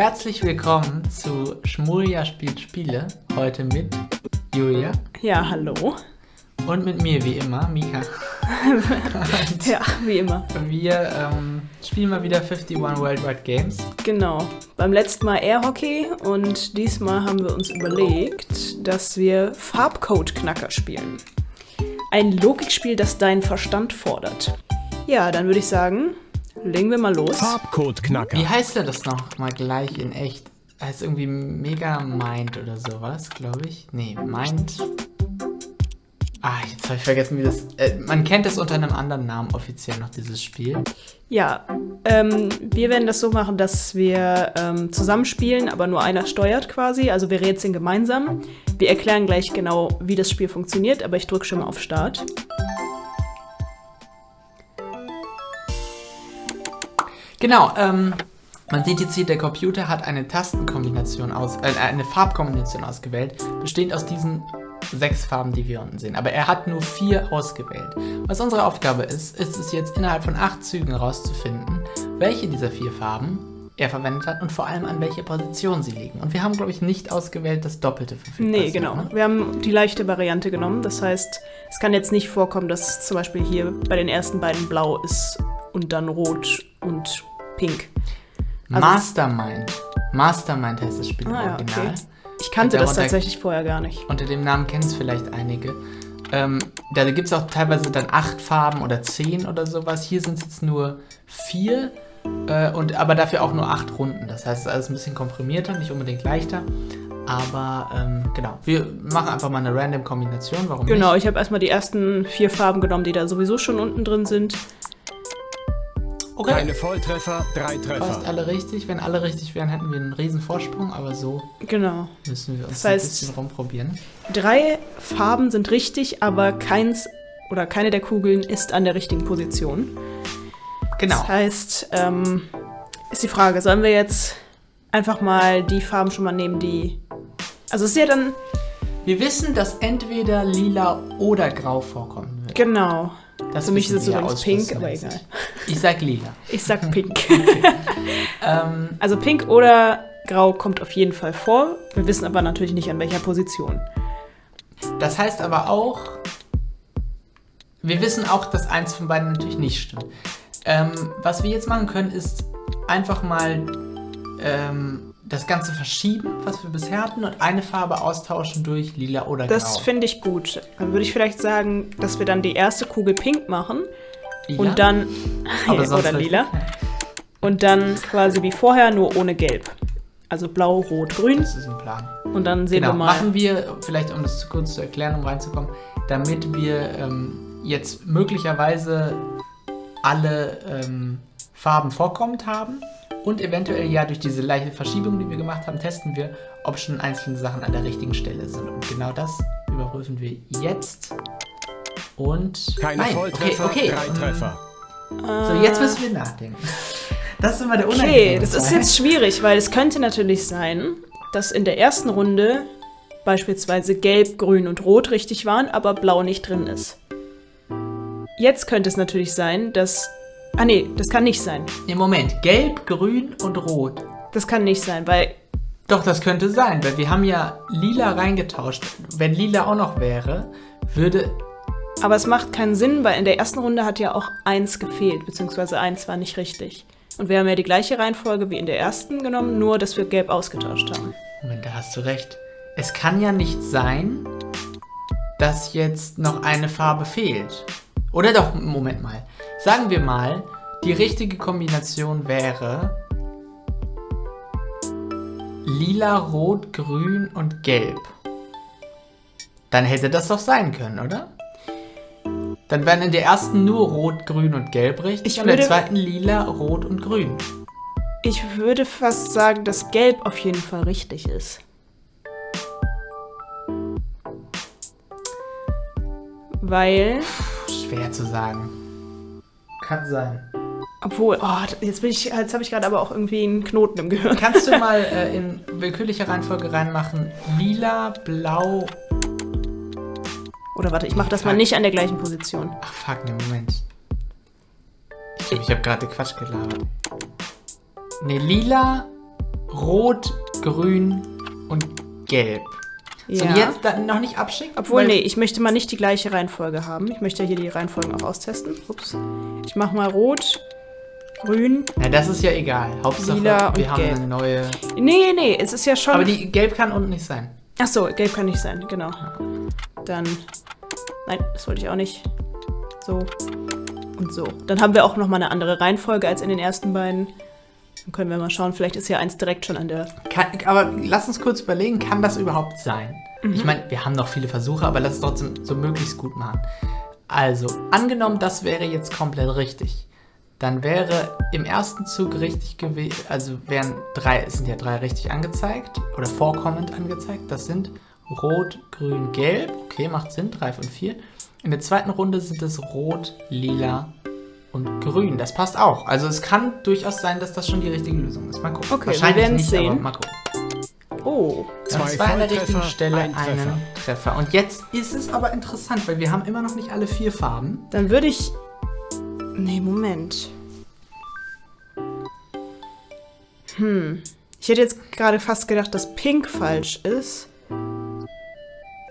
Herzlich willkommen zu Schmulja spielt Spiele. Heute mit Julia Ja, hallo. und mit mir wie immer, Mika. Ja, wie immer. Wir ähm, spielen mal wieder 51 Worldwide Games. Genau. Beim letzten Mal Airhockey und diesmal haben wir uns überlegt, dass wir Farbcode-Knacker spielen. Ein Logikspiel, das deinen Verstand fordert. Ja, dann würde ich sagen, legen wir mal los. Farbcode-Knacker. Wie heißt der das noch mal gleich in echt? Heißt irgendwie Mega Mind oder sowas, glaube ich. Nee, Mind. Ah, jetzt habe ich vergessen, wie das. Äh, man kennt es unter einem anderen Namen offiziell noch, dieses Spiel. Ja, ähm, wir werden das so machen, dass wir ähm, zusammenspielen, aber nur einer steuert quasi. Also wir rätseln gemeinsam. Wir erklären gleich genau, wie das Spiel funktioniert, aber ich drücke schon mal auf Start. Genau, ähm, man sieht jetzt hier, der Computer hat eine Tastenkombination aus, äh, eine Farbkombination ausgewählt, bestehend aus diesen sechs Farben, die wir unten sehen. Aber er hat nur vier ausgewählt. Was unsere Aufgabe ist, ist es jetzt innerhalb von acht Zügen herauszufinden, welche dieser vier Farben er verwendet hat und vor allem an welcher Position sie liegen. Und wir haben, glaube ich, nicht ausgewählt das Doppelte verfügbar. Nee, genau. Wir haben die leichte Variante genommen. Das heißt, es kann jetzt nicht vorkommen, dass zum Beispiel hier bei den ersten beiden blau ist und dann rot und pink. Also- Mastermind. Mastermind heißt das Spiel im Ah ja, Original. okay. Ich kannte das tatsächlich vorher gar nicht. Unter dem Namen kennen es vielleicht einige. Ähm, da gibt es auch teilweise dann acht Farben oder zehn oder sowas. Hier sind es jetzt nur vier, äh, und, aber dafür auch nur acht Runden. Das heißt, es ist alles ein bisschen komprimierter, nicht unbedingt leichter. Aber ähm, genau, wir machen einfach mal eine random Kombination. Warum Genau, nicht? ich habe erstmal die ersten vier Farben genommen, die da sowieso schon unten drin sind. Okay, Keine Volltreffer, drei fast Treffer. alle richtig. Wenn alle richtig wären, hätten wir einen riesen Vorsprung. Aber so Genau. müssen wir uns Das heißt- ein bisschen rumprobieren. Drei Farben sind richtig, aber keins oder keine der Kugeln ist an der richtigen Position. Genau. Das heißt, ähm, ist die Frage, sollen wir jetzt einfach mal die Farben schon mal nehmen, die. Also es ist ja dann. Wir wissen, dass entweder lila oder grau vorkommen wird. Genau. Das Für mich ist es übrigens pink, aber egal. Ich sag lila. Ich sag pink. Ähm, Also pink oder grau kommt auf jeden Fall vor. Wir wissen aber natürlich nicht an welcher Position. das heißt aber auch, wir wissen auch, dass eins von beiden natürlich nicht stimmt. Ähm, was wir jetzt machen können, ist einfach mal ähm, das Ganze verschieben, was wir bisher hatten, und eine Farbe austauschen durch lila oder Das grau. finde ich gut. Dann würde ich vielleicht sagen, dass wir dann die erste Kugel pink machen Lila? und dann. Sonst oder lila. Und dann quasi wie vorher, nur ohne gelb. Also blau, rot, grün. Das ist ein Plan. Und dann sehen Genau, wir mal. machen wir, vielleicht um das kurz zu erklären, um reinzukommen, damit wir ähm, jetzt möglicherweise alle ähm, Farben vorkommend haben und eventuell ja durch diese leichte Verschiebung, die wir gemacht haben, testen wir, ob schon einzelne Sachen an der richtigen Stelle sind. Und genau das überprüfen wir jetzt. Und. Keine Nein, Volltreffer, okay, okay. drei Treffer. So, jetzt müssen wir nachdenken. Das ist immer der Okay, unangenehme das ist jetzt schwierig, weil es könnte natürlich sein, dass in der ersten Runde beispielsweise gelb, grün und rot richtig waren, aber blau nicht drin ist. Jetzt könnte es natürlich sein, dass. Ah, nee, das kann nicht sein. Im Moment, gelb, grün und rot. Das kann nicht sein, weil. Doch, das könnte sein, weil wir haben ja lila reingetauscht. Wenn lila auch noch wäre, würde. Aber es macht keinen Sinn, weil in der ersten Runde hat ja auch eins gefehlt, beziehungsweise eins war nicht richtig. Und wir haben ja die gleiche Reihenfolge wie in der ersten genommen, nur dass wir gelb ausgetauscht haben. Moment, da hast du recht. Es kann ja nicht sein, dass jetzt noch eine Farbe fehlt. Oder doch, Moment mal. Sagen wir mal, die richtige Kombination wäre lila, rot, grün und gelb. Dann hätte das doch sein können, oder? Dann wären in der ersten nur rot, grün und gelb richtig. Ich und in der zweiten lila, rot und grün. Ich würde fast sagen, dass gelb auf jeden Fall richtig ist. Weil, Schwer zu sagen. Kann sein. obwohl, oh, jetzt bin ich, jetzt habe ich gerade aber auch irgendwie einen Knoten im Gehirn. Kannst du mal äh, in willkürlicher Reihenfolge reinmachen? Lila, blau. Oder warte, ich mache das mal nicht an der gleichen Position. Ach fuck, ne Moment. Ich glaube, ich habe gerade Quatsch gelabert. Ne, lila, Rot, Grün und Gelb. Ja. und jetzt dann noch nicht abschicken? Obwohl, nee, ich möchte mal nicht die gleiche Reihenfolge haben. Ich möchte ja hier die Reihenfolgen auch austesten. Ups. Ich mach mal rot, grün. Ja, das ist ja egal. Hauptsache, Lila und wir haben Gelb. eine neue. Nee, nee, nee, es ist ja schon. Aber die Gelb kann unten nicht sein. Ach so, gelb kann nicht sein, genau. Dann. Nein, das wollte ich auch nicht. So. Und so. Dann haben wir auch nochmal eine andere Reihenfolge als in den ersten beiden. Dann können wir mal schauen, vielleicht ist ja eins direkt schon an der. Kann, aber lass uns kurz überlegen, kann das überhaupt sein? Ich meine, wir haben noch viele Versuche, aber lass es trotzdem so möglichst gut machen. Also, angenommen, das wäre jetzt komplett richtig. Dann wäre im ersten Zug richtig gewesen, also wären drei, es sind ja drei richtig angezeigt oder vorkommend angezeigt. Das sind Rot, Grün, Gelb. Okay, macht Sinn, drei von vier. In der zweiten Runde sind es Rot, Lila und Grün. Das passt auch. Also es kann durchaus sein, dass das schon die richtige Lösung ist. Mal gucken. Okay, wir Wahrscheinlich werden's nicht, sehen. aber mal gucken. Oh. Wir Zwei zwei an der richtigen Stelle ein einen Treffer. Treffer. Und jetzt ist es aber interessant, weil wir haben immer noch nicht alle vier Farben. Dann würde ich. Nee, Moment. Hm. Ich hätte jetzt gerade fast gedacht, dass Pink falsch ist.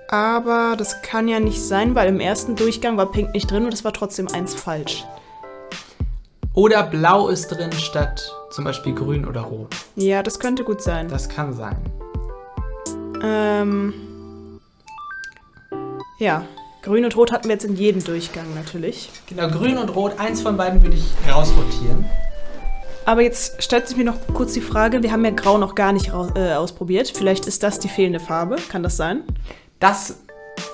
Aber das kann ja nicht sein, weil im ersten Durchgang war Pink nicht drin und es war trotzdem eins falsch. Oder Blau ist drin statt zum Beispiel Grün oder Rot. Ja, das könnte gut sein. Das kann sein. Ähm. Ja. Grün und Rot hatten wir jetzt in jedem Durchgang natürlich. Genau, Grün und Rot, eins von beiden würde ich rausrotieren. Aber jetzt stellt sich mir noch kurz die Frage, wir haben ja Grau noch gar nicht raus, äh, ausprobiert. Vielleicht ist das die fehlende Farbe. Kann das sein? Das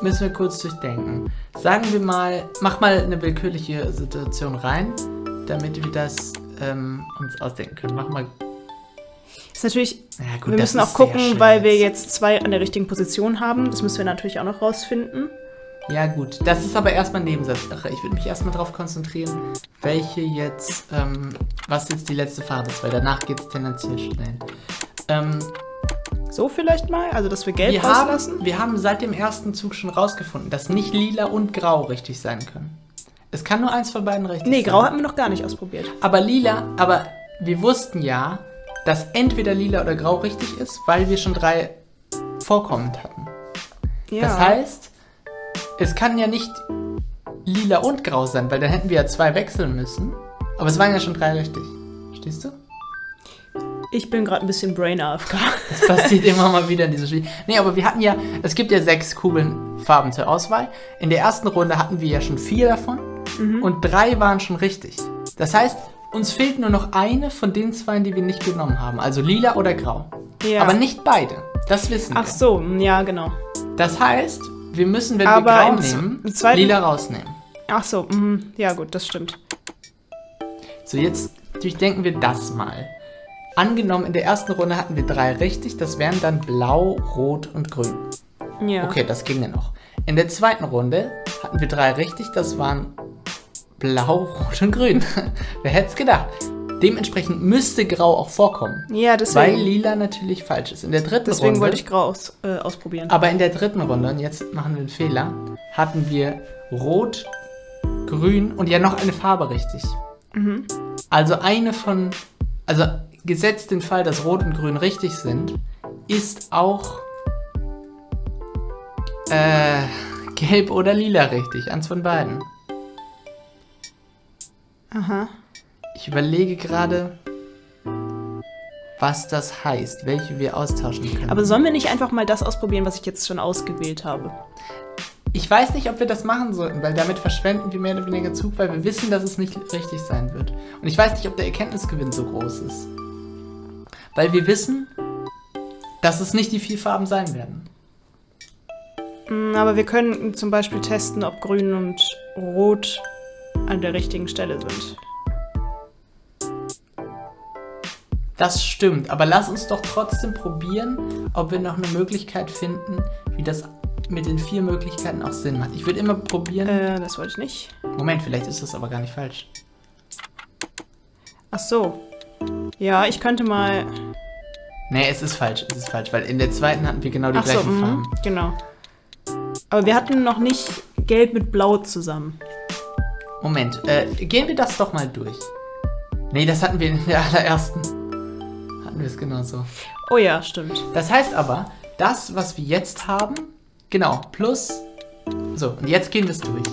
müssen wir kurz durchdenken. Sagen wir mal, mach mal eine willkürliche Situation rein, damit wir das ähm, uns ausdenken können. Mach mal. Ist natürlich, Ja, gut, wir müssen auch gucken, weil wir jetzt zwei an der richtigen Position haben. Das müssen wir natürlich auch noch rausfinden. Ja, gut. Das ist aber erstmal Nebensache. Ich würde mich erstmal darauf konzentrieren, welche jetzt, ähm, was jetzt die letzte Farbe ist, weil danach geht es tendenziell schnell. Ähm, So vielleicht mal, also dass wir gelb wir, rauslassen. haben, wir haben seit dem ersten Zug schon rausgefunden, dass nicht lila und grau richtig sein können. Es kann nur eins von beiden richtig Nee, sein. grau hatten wir noch gar nicht ausprobiert. Aber lila, aber wir wussten ja, dass entweder lila oder grau richtig ist, weil wir schon drei vorkommend hatten. Ja. Das heißt, es kann ja nicht lila und grau sein, weil dann hätten wir ja zwei wechseln müssen. Aber es waren ja schon drei richtig. Verstehst du? ich bin gerade ein bisschen Brain AFK. Das passiert immer mal wieder in diesem Spiel. Nee, aber wir hatten ja, es gibt ja sechs Kugeln Farben zur Auswahl. In der ersten Runde hatten wir ja schon vier davon und drei waren schon richtig. Das heißt, uns fehlt nur noch eine von den zwei, die wir nicht genommen haben. Also lila oder grau. Ja. Aber nicht beide. Das wissen Ach wir. so, ja, genau. Das heißt, wir müssen, wenn Aber wir grau nehmen, lila rausnehmen. Ach so, mhm. ja gut, das stimmt. So, jetzt durchdenken wir das mal. Angenommen, in der ersten Runde hatten wir drei richtig, das wären dann blau, rot und grün. Ja. Okay, das ginge noch. In der zweiten Runde hatten wir drei richtig, das waren blau, rot und grün. Wer hätte es gedacht? Dementsprechend müsste grau auch vorkommen, Ja, weil deswegen, lila natürlich falsch ist. In der dritten deswegen Runde, wollte ich grau aus, äh, ausprobieren. aber in der dritten Runde, und jetzt machen wir einen Fehler, hatten wir rot, grün und ja noch eine Farbe richtig. Mhm. Also eine von, also gesetzt den Fall, dass Rot und Grün richtig sind, ist auch äh, Gelb oder Lila richtig. Eins von beiden. Aha. Ich überlege gerade, was das heißt, welche wir austauschen können. Aber sollen wir nicht einfach mal das ausprobieren, was ich jetzt schon ausgewählt habe? ich weiß nicht, ob wir das machen sollten, weil damit verschwenden wir mehr oder weniger Zug, weil wir wissen, dass es nicht richtig sein wird. Und ich weiß nicht, ob der Erkenntnisgewinn so groß ist. Weil wir wissen, dass es nicht die vier Farben sein werden. Mm, Aber wir können zum Beispiel testen, ob grün und rot an der richtigen Stelle sind. Das stimmt, aber lass uns doch trotzdem probieren, ob wir noch eine Möglichkeit finden, wie das mit den vier Möglichkeiten auch Sinn macht. Ich würde immer probieren. Äh, das wollte ich nicht. Moment, vielleicht ist das aber gar nicht falsch. Ach so. Ja, ich könnte mal. Nee, es ist falsch, es ist falsch, weil in der zweiten hatten wir genau die Ach so, gleichen mhm, Farben. genau. Aber wir hatten noch nicht Gelb mit Blau zusammen. Moment, äh, gehen wir das doch mal durch. Nee, das hatten wir in der allerersten. Hatten wir es genauso. Oh ja, stimmt. Das heißt aber, das, was wir jetzt haben, genau, plus. So, und jetzt gehen wir es durch.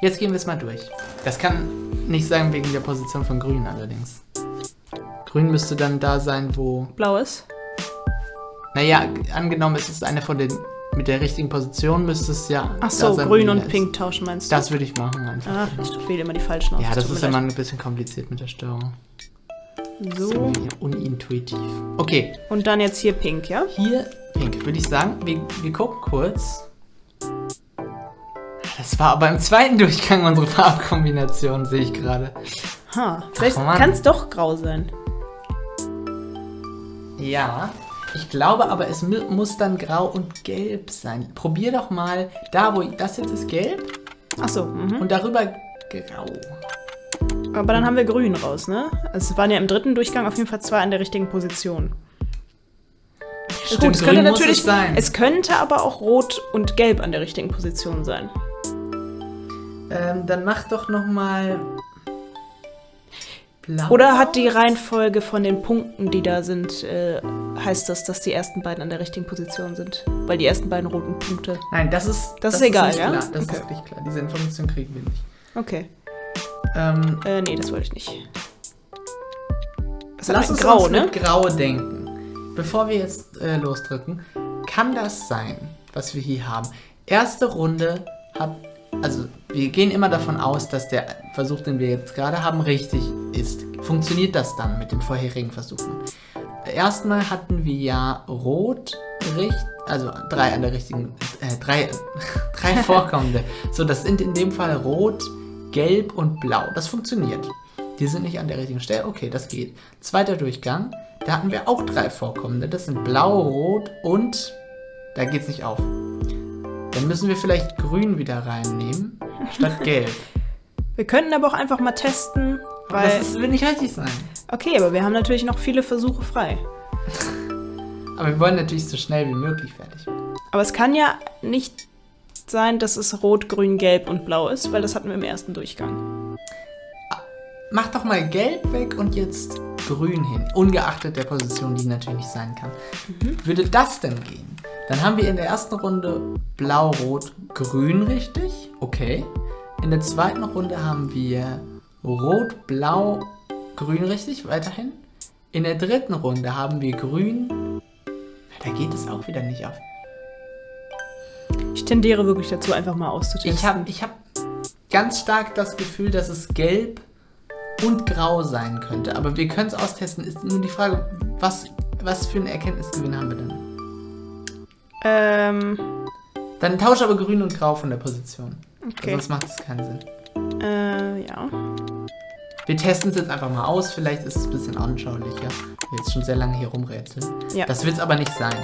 Jetzt gehen wir es mal durch. Das kann nicht sein wegen der Position von Grün allerdings. Grün müsste dann da sein, wo. Blaues. Naja, angenommen, es ist eine von den. Mit der richtigen Position müsste es ja. Ach so, grün und pink tauschen meinst du? Das würde ich machen einfach. Ah, ich wähle immer die falschen aus. ja, das ist immer ein bisschen kompliziert mit der Steuerung. So. So unintuitiv. Okay, Und dann jetzt hier pink, ja? Hier pink, würde ich sagen. Wir, wir gucken kurz. Das war aber im zweiten Durchgang unsere Farbkombination, sehe ich gerade. Ha, vielleicht kann es doch grau sein. Ja, ich glaube aber, es mu- muss dann grau und gelb sein. Probier doch mal da, wo das jetzt ist gelb Ach so, mhm. und darüber grau. Aber dann haben wir grün raus, ne? Es waren ja im dritten Durchgang auf jeden Fall zwei an der richtigen Position. Stimmt, Gut, es könnte natürlich es sein. Es könnte aber auch rot und gelb an der richtigen Position sein. ähm, dann mach doch noch mal blau. Oder hat die Reihenfolge von den Punkten, die da sind, äh, heißt das, dass die ersten beiden an der richtigen Position sind? Weil die ersten beiden roten Punkte. Nein, das ist Das ist egal, nicht ja? Klar. Das Okay. ist nicht klar. Diese Information kriegen wir nicht. Okay. Ähm, Äh, nee, das wollte ich nicht. Das Lass ist uns grau, uns ne? mit Grau denken. Bevor wir jetzt äh, losdrücken, kann das sein, was wir hier haben? Erste Runde hat, also wir gehen immer davon aus, dass der Versuch, den wir jetzt gerade haben, richtig ist. Funktioniert das dann mit dem vorherigen Versuchen? Erstmal hatten wir ja Rot, richt, also drei an der richtigen, äh, drei, drei vorkommende. So, das sind in dem Fall Rot, Gelb und Blau. Das funktioniert. Die sind nicht an der richtigen Stelle. Okay, das geht. Zweiter Durchgang. Da hatten wir auch drei vorkommende. Das sind Blau, Rot und. Da geht's nicht auf. Dann müssen wir vielleicht Grün wieder reinnehmen, statt Gelb. Wir könnten aber auch einfach mal testen, weil. das ist, wird nicht richtig sein. Okay, aber wir haben natürlich noch viele Versuche frei. Aber wir wollen natürlich so schnell wie möglich fertig. Aber es kann ja nicht sein, dass es rot, grün, gelb und blau ist, weil das hatten wir im ersten Durchgang. Mach doch mal Gelb weg und jetzt Grün hin. Ungeachtet der Position, die natürlich nicht sein kann. Würde das denn gehen? Dann haben wir in der ersten Runde Blau, Rot, Grün richtig. Okay. In der zweiten Runde haben wir Rot, Blau, Grün richtig. Weiterhin. In der dritten Runde haben wir Grün. Da geht es auch wieder nicht auf. Ich tendiere wirklich dazu, einfach mal auszutesten. Ich habe ich hab ganz stark das Gefühl, dass es gelb und grau sein könnte. Aber wir können es austesten. Ist nur die Frage, was, was für einen Erkenntnisgewinn haben wir dann? Ähm, Dann tausche aber grün und grau von der Position. Okay. Sonst macht es keinen Sinn. Äh, ja. Wir testen es jetzt einfach mal aus. Vielleicht ist es ein bisschen anschaulicher. Wir jetzt schon sehr lange hier rumrätseln. Ja. Das wird es aber nicht sein.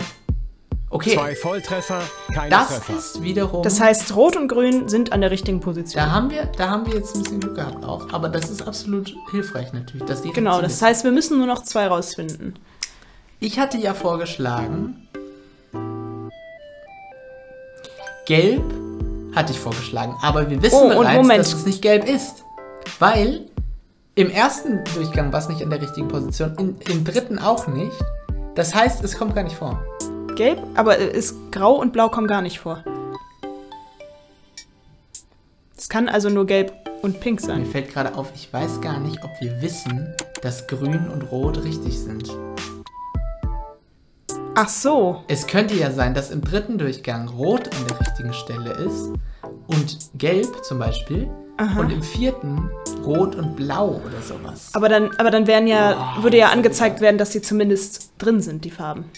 Okay, Zwei Volltreffer, keine das Treffer. ist wiederum... Das heißt, rot und grün sind an der richtigen Position. da haben, wir, da haben wir jetzt ein bisschen Glück gehabt auch. Aber das ist absolut hilfreich natürlich. Dass die Genau, das heißt, wir müssen nur noch zwei rausfinden. Ich hatte ja vorgeschlagen. Gelb hatte ich vorgeschlagen, aber wir wissen Oh, bereits, Moment. dass es nicht gelb ist. Weil im ersten Durchgang war es nicht an der richtigen Position, in, im dritten auch nicht. Das heißt, es kommt gar nicht vor. Gelb, aber ist grau und blau kommen gar nicht vor. Es kann also nur gelb und pink Mir sein. fällt gerade auf, ich weiß gar nicht, ob wir wissen, dass grün und rot richtig sind. Ach so. Es könnte ja sein, dass im dritten Durchgang rot an der richtigen Stelle ist und gelb zum Beispiel und im vierten rot und blau oder sowas. Aber dann, aber dann wären ja, würde ja angezeigt werden, dass sie zumindest drin sind, die Farben.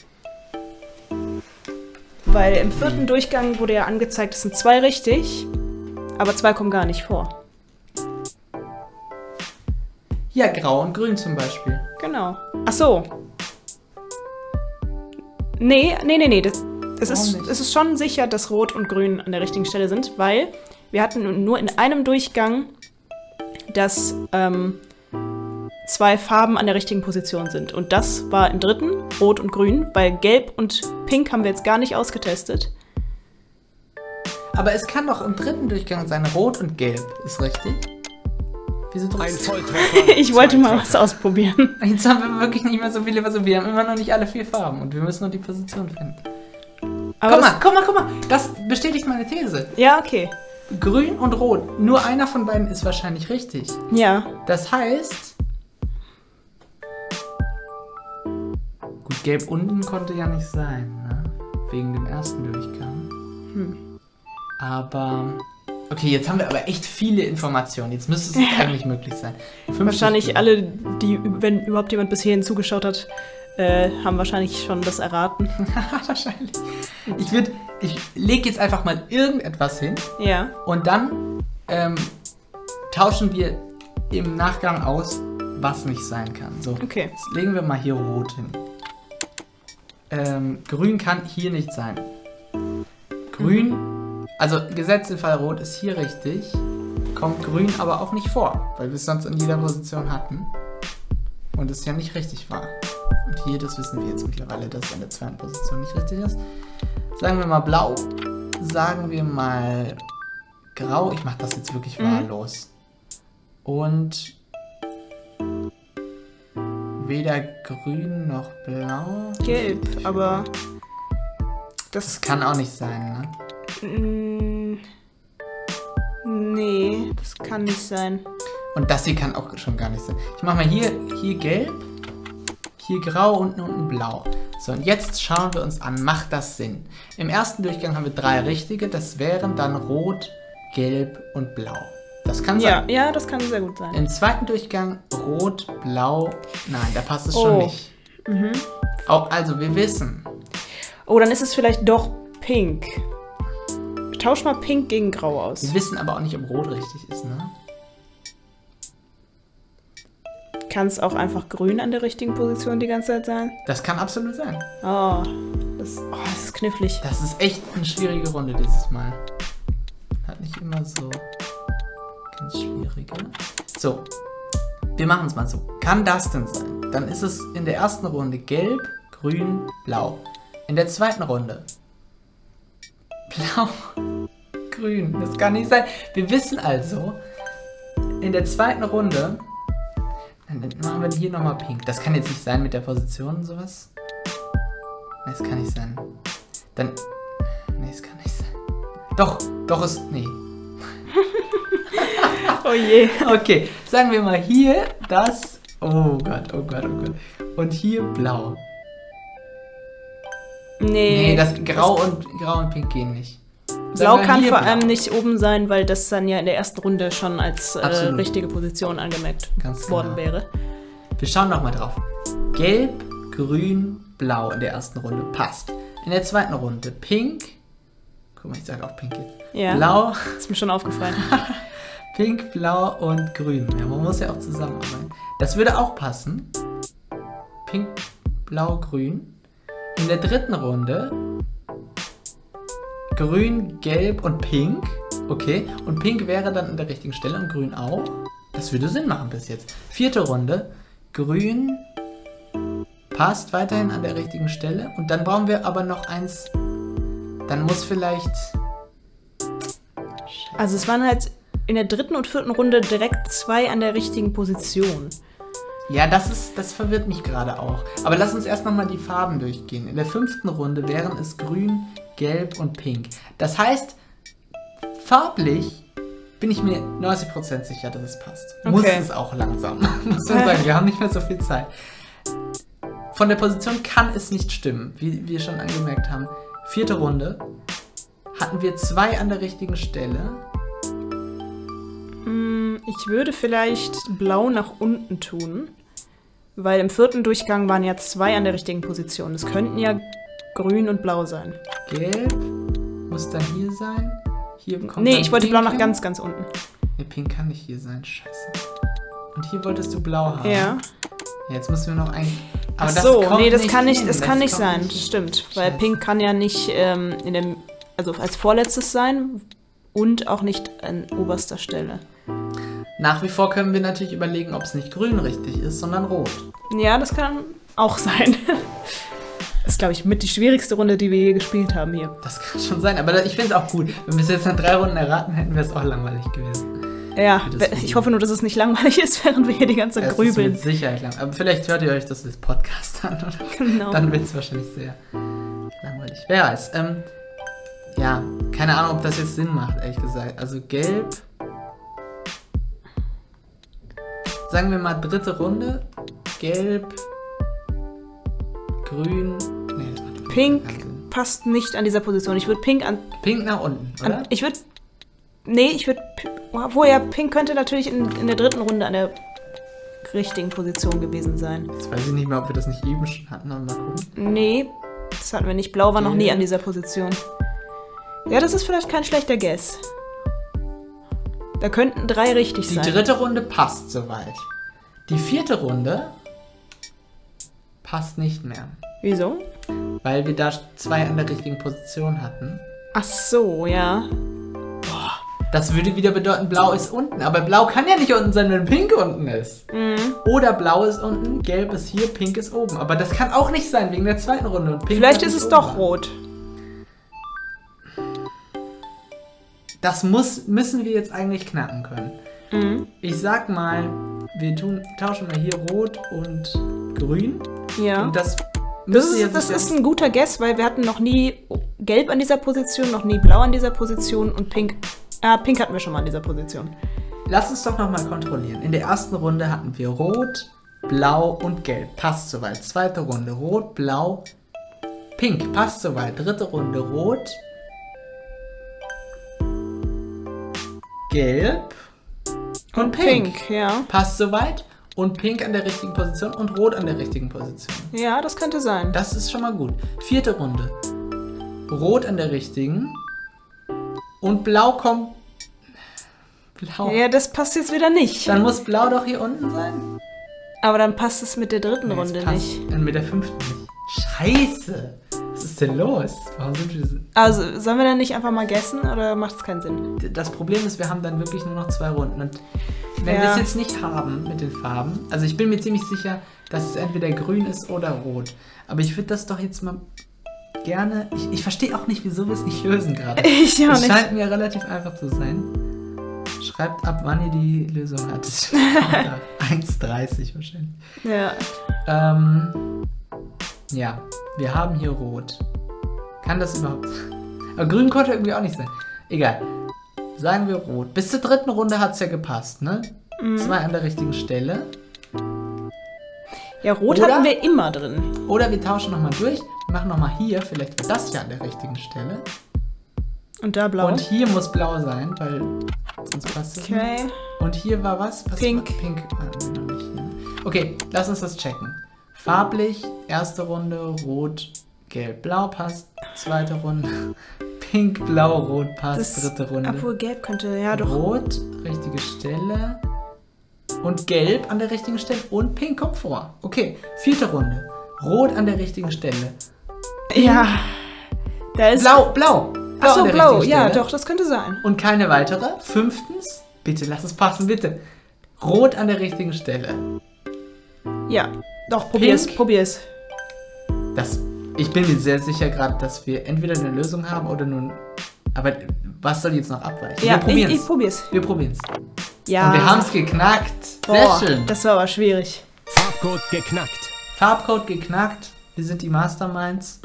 Weil im vierten Durchgang wurde ja angezeigt, es sind zwei richtig, aber zwei kommen gar nicht vor. Ja, grau und grün zum Beispiel. Genau. Ach so. Nee, nee, nee, nee. Das, es, ist, es ist schon sicher, dass Rot und Grün an der richtigen Stelle sind, weil wir hatten nur in einem Durchgang, dass ähm, zwei Farben an der richtigen Position sind. Und das war im dritten, Rot und Grün, weil Gelb und Pink haben wir jetzt gar nicht ausgetestet. Aber es kann doch im dritten Durchgang sein, rot und gelb. Ist richtig? Wieso Ein drückst du? Volltreffer. Ich wollte mal was ausprobieren. Jetzt haben wir wirklich nicht mehr so viele Versuche. Wir haben immer noch nicht alle vier Farben und wir müssen nur die Position finden. Aber guck mal, guck mal, guck mal. Das bestätigt meine These. Ja, okay. Grün und Rot. Nur einer von beiden ist wahrscheinlich richtig. Ja. Das heißt. Gut, gelb unten konnte ja nicht sein, ne? Wegen dem ersten Durchgang. Aber. Okay, jetzt haben wir aber echt viele Informationen. Jetzt müsste es eigentlich möglich sein. 50 Wahrscheinlich Stück. alle, die, wenn überhaupt jemand bis hierhin zugeschaut hat, äh, haben wahrscheinlich schon das erraten. Wahrscheinlich. Ich würde. Ich lege jetzt einfach mal irgendetwas hin Ja. und dann ähm, tauschen wir im Nachgang aus, was nicht sein kann. So. Okay. Jetzt legen wir mal hier rot hin. Ähm, grün kann hier nicht sein. Grün, also gesetzt im Fall rot ist hier richtig, kommt grün aber auch nicht vor, weil wir es sonst in jeder Position hatten. Und es ja nicht richtig war. Und hier, das wissen wir jetzt mittlerweile, dass es an der zweiten Position nicht richtig ist. Sagen wir mal blau, sagen wir mal grau. Ich mache das jetzt wirklich Mhm. wahllos. Und weder grün noch blau. Gelb, aber Das das kann auch nicht sein, ne? Mm, Nee, das kann nicht sein. Und das hier kann auch schon gar nicht sein. Ich mache mal hier, hier gelb, hier grau und unten blau. So, und jetzt schauen wir uns an, macht das Sinn? Im ersten Durchgang haben wir drei richtige, das wären dann rot, gelb und blau. Das kann Ja, sein. ja, das kann sehr gut sein. Im zweiten Durchgang rot, blau. Nein, da passt es schon Oh. nicht. Auch, also, wir wissen, Oh, dann ist es vielleicht doch pink. Tausch mal pink gegen grau aus. wir wissen aber auch nicht, ob rot richtig ist, ne? Kann es auch einfach grün an der richtigen Position die ganze Zeit sein? Das kann absolut sein. Oh, das, oh, das ist knifflig. Das ist echt eine schwierige Runde dieses Mal. Hat nicht immer so ganz schwierige. So, wir machen es mal so. Kann das denn sein? Dann ist es in der ersten Runde gelb, grün, blau. In der zweiten Runde blau, grün. Das kann nicht sein. Wir wissen also, in der zweiten Runde, dann machen wir hier nochmal pink. Das kann jetzt nicht sein mit der Position und sowas. Nee, Das kann nicht sein. Dann. Nee, es kann nicht sein. Doch, doch ist. Nee. Oh je. Okay, sagen wir mal hier das. Oh Gott, oh Gott, oh Gott. Und hier blau. Nee, Nee, das Grau und Grau und Pink gehen nicht. Blau kann vor blau. allem nicht oben sein, weil das dann ja in der ersten Runde schon als äh, richtige Position angemerkt Ganz worden genau. wäre. Wir schauen nochmal drauf. Gelb, grün, blau in der ersten Runde passt. In der zweiten Runde pink. Guck mal, ich sage auch pink jetzt. Ja, Blau, ist mir schon aufgefallen. Pink, Blau und Grün. Ja, man muss ja auch zusammenarbeiten. Das würde auch passen. Pink, Blau, Grün. In der dritten Runde Grün, Gelb und Pink. Okay. Und Pink wäre dann an der richtigen Stelle und Grün auch. Das würde Sinn machen bis jetzt. Vierte Runde. Grün passt weiterhin an der richtigen Stelle. Und dann brauchen wir aber noch eins. Dann muss vielleicht. Also es waren halt in der dritten und vierten Runde direkt zwei an der richtigen Position. Ja, das ist, das verwirrt mich gerade auch. Aber lass uns erst nochmal die Farben durchgehen. In der fünften Runde wären es grün, gelb und pink. Das heißt, farblich bin ich mir 90% sicher, dass es passt. Muss Okay. es auch langsam. Muss man sagen, wir haben nicht mehr so viel Zeit. Von der Position kann es nicht stimmen, wie wir schon angemerkt haben. Vierte Runde hatten wir zwei an der richtigen Stelle. Ich würde vielleicht blau nach unten tun, weil im vierten Durchgang waren ja zwei an der richtigen Position. Es könnten ja grün und blau sein. Gelb muss dann hier sein. Hier kommt nee, ich wollte blau nach ganz, ganz unten. Nee, pink kann nicht hier sein, scheiße. Und hier wolltest du blau haben. Ja. Ja, Jetzt müssen wir noch ein. Ach das so, kommt nee, das kann nicht, hin, das kann nicht sein. Das stimmt, weil Scheiße. Pink kann ja nicht ähm, in dem, also als vorletztes sein und auch nicht an oberster Stelle. Nach wie vor können wir natürlich überlegen, ob es nicht grün richtig ist, sondern rot. Ja, das kann auch sein. Das ist, glaube ich, mit die schwierigste Runde, die wir je gespielt haben hier. Das kann schon sein, aber ich finde es auch gut. Wenn wir es jetzt nach drei Runden erraten, hätten wir es auch langweilig gewesen. Ja, ich hoffe nur, dass es nicht langweilig ist, während wir hier die ganze Zeit Es ist grübeln. mit Sicherheit lang. Aber vielleicht hört ihr euch das als Podcast an, oder? Genau. Dann wird es wahrscheinlich sehr langweilig. Wer weiß. Ähm, ja, keine Ahnung, ob das jetzt Sinn macht, ehrlich gesagt. Also gelb. Sagen wir mal dritte Runde. Gelb. Grün. Nee, Pink Sinn. passt nicht an dieser Position. Ich würde Pink an, Pink nach unten, oder? an ich würde Nee, ich würde obwohl ja Pink könnte natürlich in, in der dritten Runde an der richtigen Position gewesen sein. Jetzt weiß ich nicht mehr, ob wir das nicht eben schon hatten. Aber mal gucken. Nee, das hatten wir nicht. Blau war noch nie an dieser Position. Ja, das ist vielleicht kein schlechter Guess. Da könnten drei richtig Die sein. dritte Runde passt soweit. Die vierte Runde passt nicht mehr. Wieso? Weil wir da zwei an der richtigen Position hatten. Ach so, ja. Das würde wieder bedeuten, blau ist unten. Aber blau kann ja nicht unten sein, wenn pink unten ist. Mhm. Oder blau ist unten, gelb ist hier, pink ist oben. Aber das kann auch nicht sein, wegen der zweiten Runde. Und pink Vielleicht ist es doch rot. Das muss, müssen wir jetzt eigentlich knacken können. Mhm. Ich sag mal, wir tun, tauschen mal hier rot und grün. Ja. Und das, Das ist, das ist ein guter Guess, weil wir hatten noch nie gelb an dieser Position, noch nie blau an dieser Position und pink. Ah, pink hatten wir schon mal an dieser Position. Lass uns doch nochmal kontrollieren. In der ersten Runde hatten wir Rot, Blau und Gelb. Passt soweit. Zweite Runde Rot, Blau, Pink. Passt soweit. Dritte Runde Rot, Gelb und Pink. ja. Passt soweit. Und Pink an der richtigen Position und Rot an der richtigen Position. Ja, das könnte sein. Das ist schon mal gut. Vierte Runde. Rot an der richtigen. Und Blau kommt. Blau. Ja, das passt jetzt wieder nicht. Dann muss Blau doch hier unten sein. Aber dann passt es mit der dritten Nee, Runde nicht. Dann mit der fünften nicht. Scheiße. Was ist denn los? Warum sind wir so- Also, sollen wir dann nicht einfach mal guessen oder macht es keinen Sinn? Das Problem ist, wir haben dann wirklich nur noch zwei Runden. Und wenn Ja. wir es jetzt nicht haben mit den Farben, also ich bin mir ziemlich sicher, dass es entweder grün ist oder rot. Aber ich würde das doch jetzt mal gerne. Ich, ich verstehe auch nicht, wieso wir es nicht lösen gerade. Ich auch Es nicht. scheint mir relativ einfach zu sein. Schreibt ab, wann ihr die Lösung hattet. 1,30 wahrscheinlich. Ja. Ähm, ja, wir haben hier Rot. Kann das überhaupt. Aber Grün konnte irgendwie auch nicht sein. Egal. Sagen wir Rot. Bis zur dritten Runde hat es ja gepasst, ne? Mhm. Zwei an der richtigen Stelle. Ja, rot Oder? hatten wir immer drin. Oder wir tauschen nochmal durch. Machen nochmal hier. Vielleicht wird das ja an der richtigen Stelle. Und da blau. Und hier muss blau sein, weil sonst passt es nicht. okay. Und hier war was? was Pink. War? Pink. Ah, nicht. ne? Okay, lass uns das checken. Farblich, erste Runde, rot, gelb, blau passt. Zweite Runde, pink, blau, rot passt. Dritte Runde, Obwohl gelb könnte, ja doch. rot, richtige Stelle. Und gelb an der richtigen Stelle. Und pink kommt vor. Okay, vierte Runde. Rot an der richtigen Stelle. Ja. Da ist. Blau, blau. blau Achso, blau. Ja, doch, das könnte sein. Und keine weitere. Fünftens, bitte lass es passen, bitte. Rot an der richtigen Stelle. Ja. Doch, probier's, Pink. probier's. Das, ich bin mir sehr sicher gerade, dass wir entweder eine Lösung haben oder nun. Aber was soll jetzt noch abweichen? Ja, wir probieren ich, ich es. probier's. Wir probieren es. Ja. Und wir haben es geknackt. Sehr Boah, schön. Das war aber schwierig. Farbcode geknackt. Farbcode geknackt. Wir sind die Masterminds.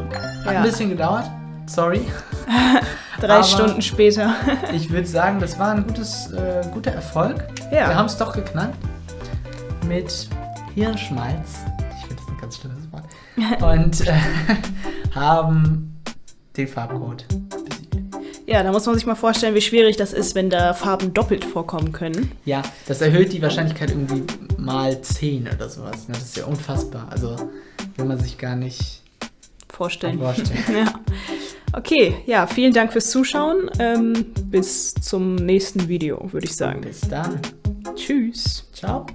Hat Ja. ein bisschen gedauert. Sorry. Drei Aber- Stunden später. Ich würde sagen, das war ein gutes, äh, guter Erfolg. Ja. Wir haben es doch geknackt. Mit Hirnschmalz. Ich finde das ein ganz schlimmes Wort. Und äh, haben den Farbcode besiegt. Ja, da muss man sich mal vorstellen, wie schwierig das ist, wenn da Farben doppelt vorkommen können. Ja, das erhöht die Wahrscheinlichkeit irgendwie mal 10 oder sowas. Ne? Das ist ja unfassbar. Also, will man sich gar nicht Vorstellen. vorstellen. Ja. Okay, ja, vielen Dank fürs Zuschauen. Ähm, bis zum nächsten Video, würde ich sagen. Bis dann. Tschüss. Ciao.